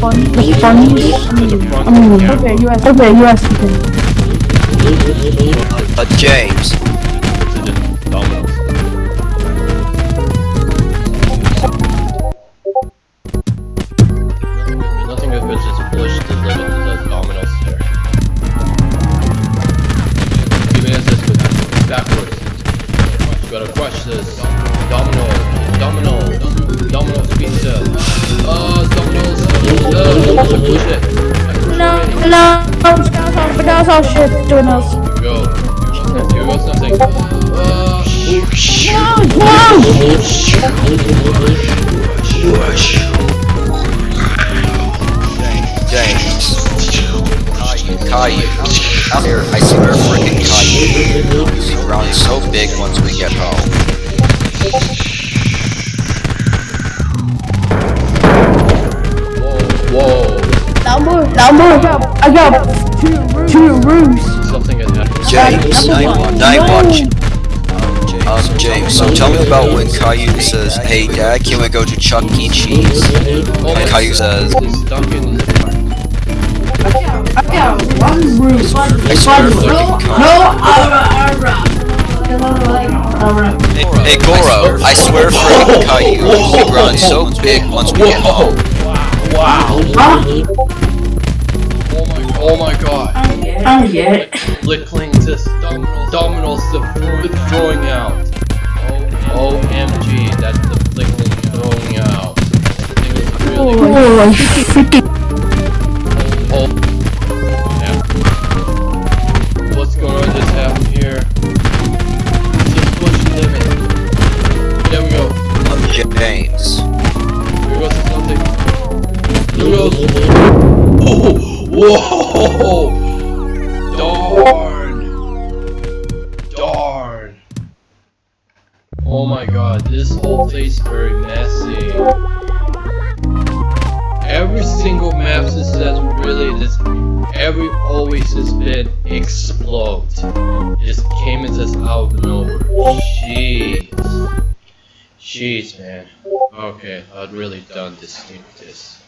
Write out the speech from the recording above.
The funnies. I mean, okay, US. Okay, US. Uh, James. Nothing if it's to the with backwards. You gotta crush this. Domino, Domino, Domino's pizza. Uh, Domino's. Uh, I push it. I push No, it already. no, but that's all shit doing us. Here we go. Here goes something. Uh, James. Caillou. Caillou. Out here, I swear freaking Caillou. You'll be growing so big once we get home. Number, number. I got, I got two, two roofs. Something has happened. James. Number Night one. night No. watch. Um, James, so tell me about when Caillou says, Hey dad, can we go to Chuck E. Cheese? And Caillou says, This Duncan. I got one roof. I swear freaking Caillou. Hey Goro, I swear freaking Caillou will be growing so big once we get home. Wow. Huh? Oh my, oh god. I don't get it. Lickling this Domino's, Domino's the fruit throwing out. Oh, OMG, that's the lickling throwing out. It was really Oh, freaking. Oh. Yeah. What's going on just happened here? Just push limit. There we go. Um, James. Here goes something. Here goes. Oh! Whoa! Darn! Darn! Oh my god, this whole place is very messy. Every single map this says really this every always has been explode. Just came and says out of nowhere. Jeez. Jeez man. Okay, I'd really done this this.